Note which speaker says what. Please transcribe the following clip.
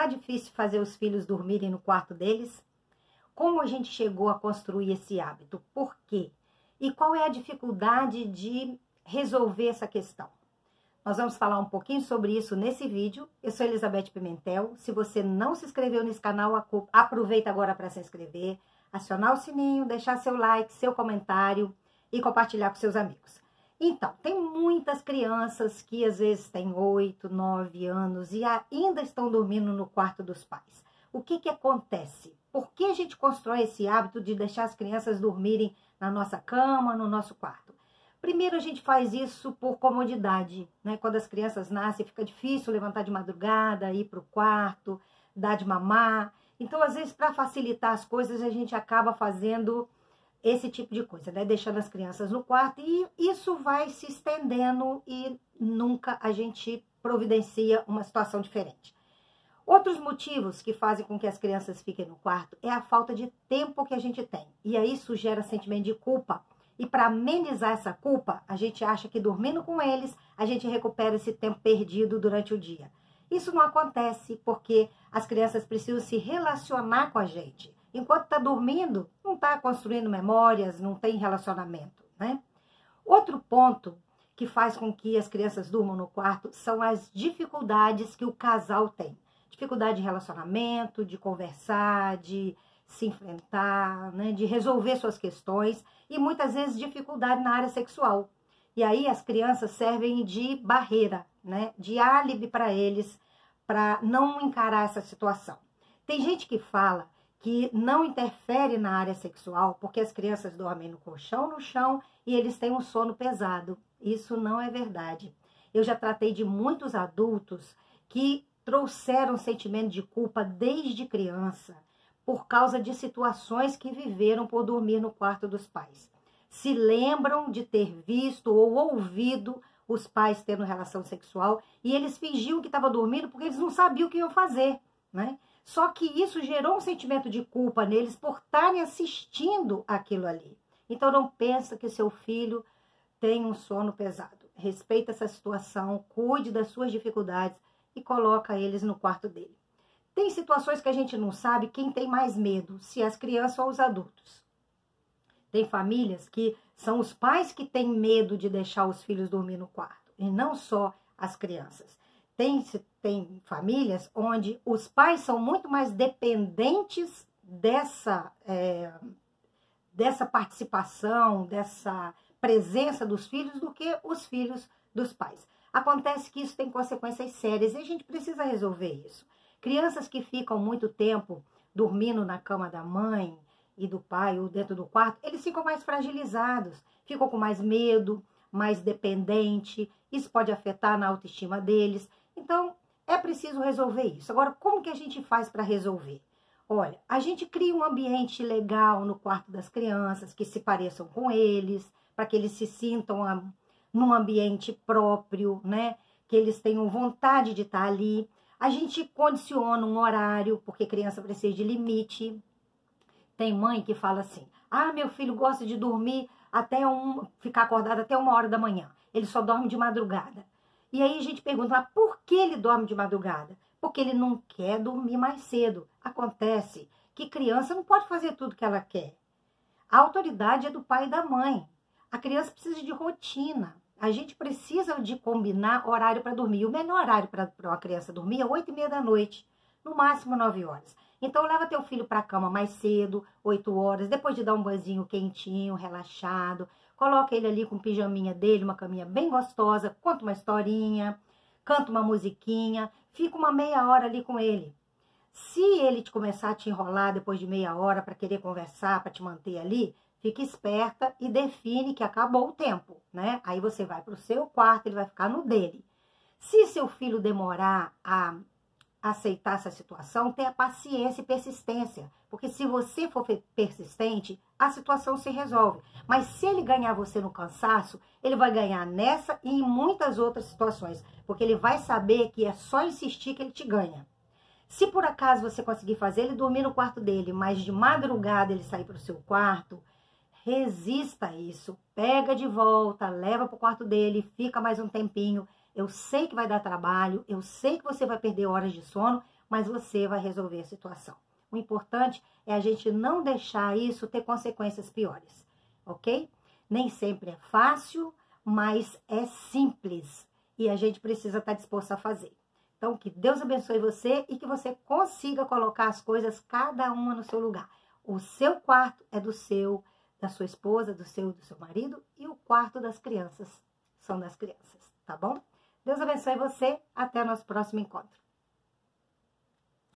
Speaker 1: Tá difícil fazer os filhos dormirem no quarto deles? Como a gente chegou a construir esse hábito? Por quê? E qual é a dificuldade de resolver essa questão? Nós vamos falar um pouquinho sobre isso nesse vídeo. Eu sou Elizabeth Pimentel. Se você não se inscreveu nesse canal, aproveita agora para se inscrever, acionar o sininho, deixar seu like, seu comentário e compartilhar com seus amigos. Então, tem muitas crianças que às vezes têm 8, 9 anos e ainda estão dormindo no quarto dos pais. O que, que acontece? Por que a gente constrói esse hábito de deixar as crianças dormirem na nossa cama, no nosso quarto? Primeiro, a gente faz isso por comodidade, né? Quando as crianças nascem, fica difícil levantar de madrugada, ir para o quarto, dar de mamar. Então, às vezes, para facilitar as coisas, a gente acaba fazendo esse tipo de coisa, né? Deixando as crianças no quarto e isso vai se estendendo e nunca a gente providencia uma situação diferente. Outros motivos que fazem com que as crianças fiquem no quarto é a falta de tempo que a gente tem. E aí isso gera sentimento de culpa e para amenizar essa culpa, a gente acha que dormindo com eles, a gente recupera esse tempo perdido durante o dia. Isso não acontece porque as crianças precisam se relacionar com a gente. Enquanto está dormindo, não está construindo memórias, não tem relacionamento, né? Outro ponto que faz com que as crianças durmam no quarto são as dificuldades que o casal tem. Dificuldade de relacionamento, de conversar, de se enfrentar, né, de resolver suas questões e muitas vezes dificuldade na área sexual. E aí as crianças servem de barreira, né, de álibi para eles, para não encarar essa situação. Tem gente que fala que não interfere na área sexual porque as crianças dormem no colchão, no chão e eles têm um sono pesado. Isso não é verdade. Eu já tratei de muitos adultos que trouxeram sentimento de culpa desde criança por causa de situações que viveram por dormir no quarto dos pais. Se lembram de ter visto ou ouvido os pais tendo relação sexual e eles fingiam que estavam dormindo porque eles não sabiam o que iam fazer, né? Só que isso gerou um sentimento de culpa neles por estarem assistindo aquilo ali. Então não pensa que seu filho tem um sono pesado. Respeita essa situação, cuide das suas dificuldades e coloca eles no quarto dele. Tem situações que a gente não sabe quem tem mais medo, se as crianças ou os adultos. Tem famílias que são os pais que têm medo de deixar os filhos dormir no quarto, e não só as crianças. Tem, tem famílias onde os pais são muito mais dependentes dessa, é, dessa participação, dessa presença dos filhos do que os filhos dos pais. Acontece que isso tem consequências sérias e a gente precisa resolver isso. Crianças que ficam muito tempo dormindo na cama da mãe e do pai ou dentro do quarto, eles ficam mais fragilizados, ficam com mais medo, mais dependente. Isso pode afetar na autoestima deles. Então, é preciso resolver isso. Agora, como que a gente faz para resolver? Olha, a gente cria um ambiente legal no quarto das crianças, que se pareçam com eles, para que eles se sintam a, num ambiente próprio, né? Que eles tenham vontade de estar ali. A gente condiciona um horário, porque criança precisa de limite. Tem mãe que fala assim: ah, meu filho gosta de dormir até um. ficar acordado até uma hora da manhã. Ele só dorme de madrugada. E aí a gente pergunta, mas por que ele dorme de madrugada? Porque ele não quer dormir mais cedo. Acontece que criança não pode fazer tudo que ela quer. A autoridade é do pai e da mãe. A criança precisa de rotina. A gente precisa de combinar horário para dormir. O melhor horário para uma criança dormir é 8 e meia da noite, no máximo 9 horas. Então, leva teu filho para a cama mais cedo, 8 horas, depois de dar um banhozinho quentinho, relaxado. Coloca ele ali com o pijaminha dele, uma caminha bem gostosa, conta uma historinha, canta uma musiquinha, fica uma meia hora ali com ele. Se ele te começar a te enrolar depois de meia hora para querer conversar, para te manter ali, Fique esperta e define que acabou o tempo, né? Aí você vai para o seu quarto, ele vai ficar no dele. Se seu filho demorar a aceitar essa situação, tenha paciência e persistência. Porque se você for persistente, a situação se resolve. Mas se ele ganhar você no cansaço, ele vai ganhar nessa e em muitas outras situações. Porque ele vai saber que é só insistir que ele te ganha. Se por acaso você conseguir fazer ele dormir no quarto dele, mas de madrugada ele sair para o seu quarto, resista a isso, pega de volta, leva para o quarto dele, fica mais um tempinho. Eu sei que vai dar trabalho, eu sei que você vai perder horas de sono, mas você vai resolver a situação. O importante é a gente não deixar isso ter consequências piores, ok? Nem sempre é fácil, mas é simples e a gente precisa estar disposto a fazer. Então, que Deus abençoe você e que você consiga colocar as coisas, cada uma no seu lugar. O seu quarto é do seu, da sua esposa, do seu, do seu marido, e o quarto das crianças são das crianças, tá bom? Deus abençoe você. Até o nosso próximo encontro.